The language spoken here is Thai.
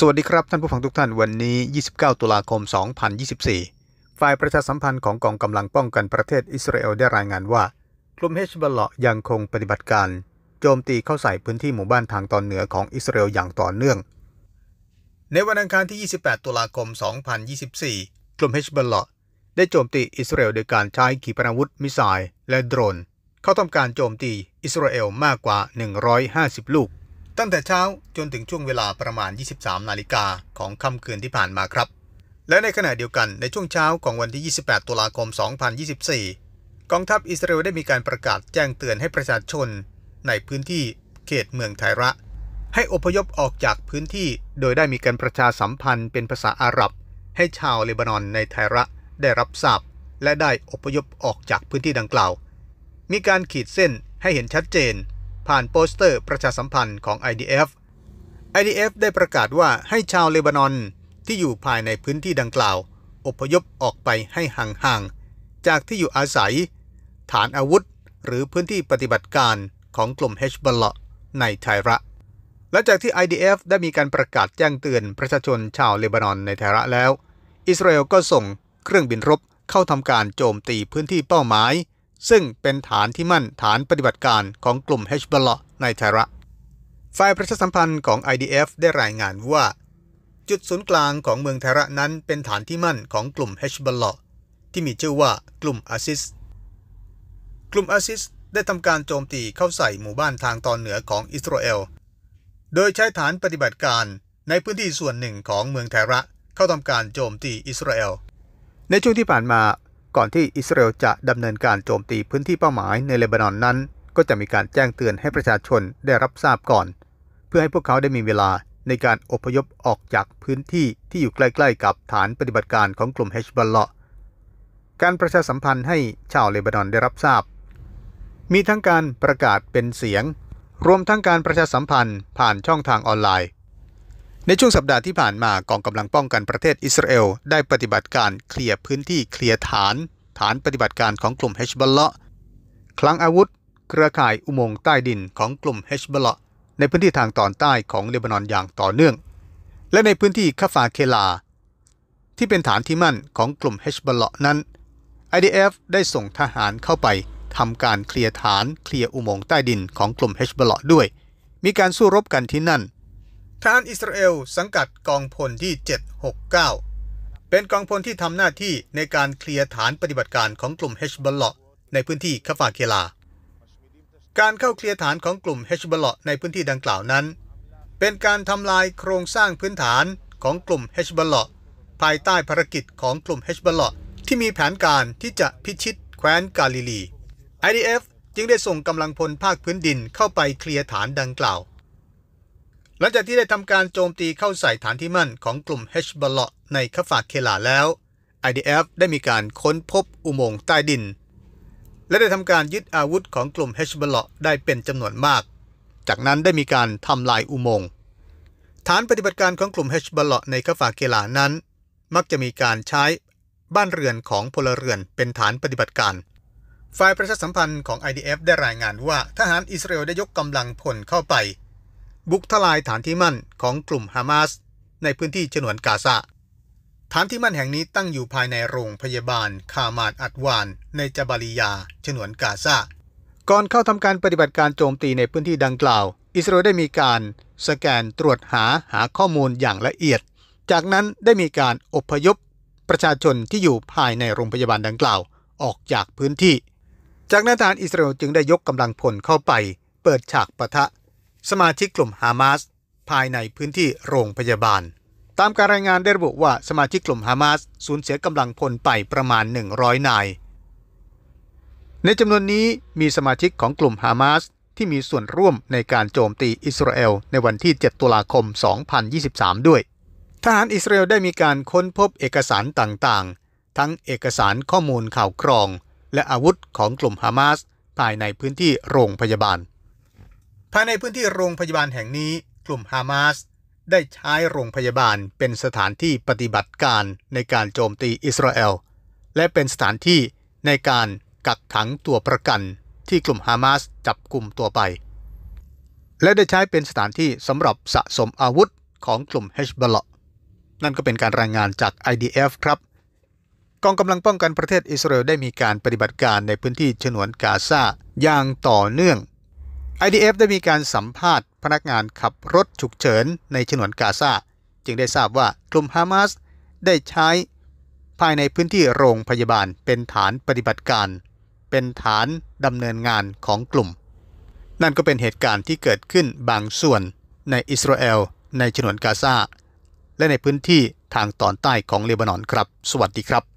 สวัสดีครับท่านผู้ฟังทุกท่านวันนี้ 29 ตุลาคม 2024 ฝ่ายประชาสัมพันธ์ของกองกำลังป้องกันประเทศอิสราเอลได้รายงานว่า กลุ่มเฮชบลเลาะยังคงปฏิบัติการ โจมตีเข้าใส่พื้นที่หมู่บ้านทางตอนเหนือของอิสราเอลอย่างต่อเนื่อง ในวันอังคารที่ 28 ตุลาคม 2024 กลุ่มเฮชบลเลาะได้โจมตีอิสราเอลโดยการใช้ขีปนาวุธมิสไซล์และโดรน เข้าทำการโจมตีอิสราเอลมากกว่า 150 ลูก ตั้งแต่เช้าจนถึงช่วงเวลาประมาณ 23 นาฬิกาของค่ำคืนที่ผ่านมาครับ และในขณะเดียวกันในช่วงเช้าของวันที่ 28 ตุลาคม 2024 กองทัพอิสราเอลได้มีการประกาศแจ้งเตือนให้ประชาชน ในพื้นที่เขตเมืองไทระ ให้อพยพออกจากพื้นที่ โดยได้มีการประชาสัมพันธ์เป็นภาษาอาหรับ ให้ชาวเลบานอนในไทระได้รับทราบ และได้อพยพออกจากพื้นที่ดังกล่าว มีการขีดเส้นให้เห็นชัดเจน ผ่านโปสเตอร์ประชาสัมพันธ์ของ IDF IDF ได้ประกาศว่าให้ชาวเลบานอนที่อยู่ภายในพื้นที่ดังกล่าว อพยพออกไปให้ห่างๆ จากที่อยู่อาศัย ฐานอาวุธ หรือพื้นที่ปฏิบัติการของกลุ่มเฮชบอลในไทระ หลังจากที่ IDF ได้มีการประกาศแจ้งเตือนประชาชนชาวเลบานอนในไทระแล้ว อิสราเอลก็ส่งเครื่องบินรบเข้าทำการโจมตีพื้นที่เป้าหมาย ซึ่งเป็นฐานที่มั่นฐานปฏิบัติการของกลุ่มเฮชบลในไทระ ฝ่ายประชาสัมพันธ์ของ IDF ได้รายงานว่า จุดศูนย์กลางของเมืองไทระนั้นเป็นฐานที่มั่นของกลุ่มเฮชบลที่มีชื่อว่ากลุ่มอาซิส กลุ่มอาซิสได้ทำการโจมตีเข้าใส่หมู่บ้านทางตอนเหนือของอิสราเอล โดยใช้ฐานปฏิบัติการในพื้นที่ส่วนหนึ่งของเมืองไทระเข้าทำการโจมตีอิสราเอล ในช่วงที่ผ่านมา ก่อนที่อิสราเอลจะดำเนินการโจมตีพื้นที่เป้าหมายในเลบานอนนั้น ก็จะมีการแจ้งเตือนให้ประชาชนได้รับทราบก่อน เพื่อให้พวกเขาได้มีเวลาในการอพยพออกจากพื้นที่ที่อยู่ใกล้ๆ กับฐานปฏิบัติการของกลุ่มเฮชบอลเลาะการประชาสัมพันธ์ให้ชาวเลบานอนได้รับทราบ มีทั้งการประกาศเป็นเสียง รวมทั้งการประชาสัมพันธ์ผ่านช่องทางออนไลน์ ในช่วงสัปดาห์ที่ผ่านมากองกำลังป้องกันประเทศอิสราเอลได้ปฏิบัติการเคลียร์พื้นที่เคลียร์ฐาน ฐานปฏิบัติการของกลุ่มเฮชบอลเลาะคลังอาวุธ เครือข่ายอุโมงค์ใต้ดินของกลุ่มเฮชบอลเลาะในพื้นที่ทางตอนใต้ของเลบานอนอย่างต่อเนื่อง และในพื้นที่คาฟาเคลา ที่เป็นฐานที่มั่นของกลุ่มเฮชบอลเลาะนั้น IDF ได้ส่งทหารเข้าไปทำการเคลียร์ฐานเคลียร์อุโมงค์ใต้ดินของกลุ่มเฮชบอลเลาะด้วย มีการสู้รบกันที่นั่น ทหารอิสราเอลสังกัดกองพลที่ 769 เป็นกองพลที่ทำหน้าที่ในการเคลียร์ฐานปฏิบัติการของกลุ่มเฮชบอลเลาะในพื้นที่คาฟาเคลา การเข้าเคลียร์ฐานของกลุ่มเฮชบอลเลาะในพื้นที่ดังกล่าวนั้น เป็นการทำลายโครงสร้างพื้นฐานของกลุ่มเฮชบอลเลาะภายใต้ภารกิจของกลุ่มเฮชบอลเลาะที่มีแผนการที่จะพิชิตแคว้นกาลิลี IDF จึงได้ส่งกำลังพลภาคพื้นดินเข้าไปเคลียร์ฐานดังกล่าว หลังจากที่ได้ทำการโจมตีเข้าใส่ฐานที่มั่นของกลุ่มเฮชบอลเลาะในคาฟาเคลาแล้ว IDF ได้มีการค้นพบอุโมงค์ใต้ดิน และได้ทำการยึดอาวุธของกลุ่มเฮชบอลเลาะได้เป็นจำนวนมาก จากนั้นได้มีการทำลายอุโมงค์ฐานปฏิบัติการของกลุ่มเฮชบอลเลาะในคาฟาเคลานั้น มักจะมีการใช้บ้านเรือนของพลเรือนเป็นฐานปฏิบัติการ ฝ่ายประชาสัมพันธ์ของ IDF ได้รายงานว่าทหารอิสราเอลได้ยกกำลังพลเข้าไป บุกทลายฐานที่มั่นของกลุ่มฮามาสในพื้นที่ฉนวนกาซาฐานที่มั่นแห่งนี้ตั้งอยู่ภายในโรงพยาบาลคามาดอัดวาน ในจาบาลียาฉนวนกาซาก่อนเข้าทำการปฏิบัติการโจมตีในพื้นที่ดังกล่าว อิสราเอลได้มีการสแกนตรวจหาหาข้อมูลอย่างละเอียด จากนั้นได้มีการอพยพ ประชาชนที่อยู่ภายในโรงพยาบาลดังกล่าวออกจากพื้นที่ จากนั้นทหารอิสราเอลจึงได้ยกกำลังพลเข้าไป เปิดฉากปะทะ สมาชิกกลุ่มฮามาสภายในพื้นที่โรงพยาบาล ตามการรายงานได้ระบุว่าสมาชิกกลุ่มฮามาสสูญเสียกำลังพลไปประมาณ 100 นาย ในจำนวนนี้มีสมาชิกของกลุ่มฮามาสที่มีส่วนร่วมในการโจมตีอิสราเอลในวันที่ 7 ตุลาคม 2023 ด้วย ทหารอิสราเอลได้มีการค้นพบเอกสารต่างๆ ทั้งเอกสารข้อมูลข่าวกรอง และอาวุธของกลุ่มฮามาสภายในพื้นที่โรงพยาบาล ภายในพื้นที่โรงพยาบาลแห่งนี้ กลุ่มฮามาสได้ใช้โรงพยาบาลเป็นสถานที่ปฏิบัติการในการโจมตีอิสราเอล และเป็นสถานที่ในการกักขังตัวประกันที่กลุ่มฮามาสจับกลุ่มตัวไป และได้ใช้เป็นสถานที่สำหรับสะสมอาวุธของกลุ่มเฮชบลนั่นก็เป็นการรายงานจาก IDF ครับ กองกำลังป้องกันประเทศอิสราเอลได้มีการปฏิบัติการในพื้นที่ฉนวนกาซาอย่างต่อเนื่อง IDF ได้มีการสัมภาษณ์พนักงานขับรถฉุกเฉินในฉนวนกาซาจึงได้ทราบว่ากลุ่มฮามาสได้ใช้ภายในพื้นที่โรงพยาบาลเป็นฐานปฏิบัติการ เป็นฐานดำเนินงานของกลุ่ม นั่นก็เป็นเหตุการณ์ที่เกิดขึ้นบางส่วนในอิสราเอล ในฉนวนกาซาและในพื้นที่ทางตอนใต้ของเลบานอนครับ สวัสดีครับ